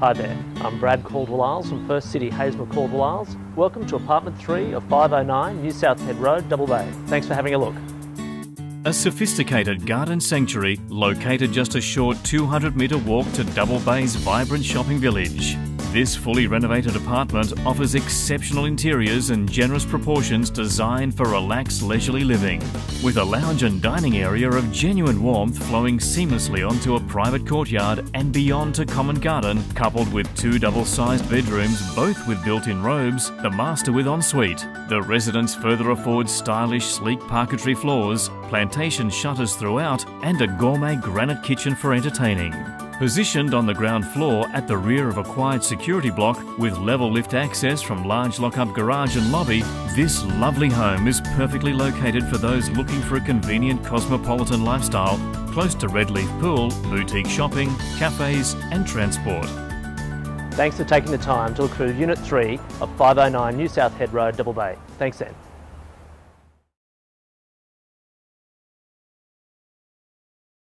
Hi there, I'm Brad Caldwell-Isles from First City Haysmore Caldwell-Isles. Welcome to apartment 3 of 509 New South Head Road, Double Bay. Thanks for having a look. A sophisticated garden sanctuary located just a short 200 metre walk to Double Bay's vibrant shopping village. This fully renovated apartment offers exceptional interiors and generous proportions designed for relaxed leisurely living, with a lounge and dining area of genuine warmth flowing seamlessly onto a private courtyard and beyond to common garden, coupled with two double-sized bedrooms, both with built-in robes, the master with ensuite. The residence further affords stylish, sleek parquetry floors, plantation shutters throughout, and a gourmet granite kitchen for entertaining. Positioned on the ground floor at the rear of a quiet security block with level lift access from large lock-up garage and lobby, this lovely home is perfectly located for those looking for a convenient cosmopolitan lifestyle close to Redleaf Pool, boutique shopping, cafes and transport. Thanks for taking the time to look through Unit 3 of 509 New South Head Road, Double Bay. Thanks then.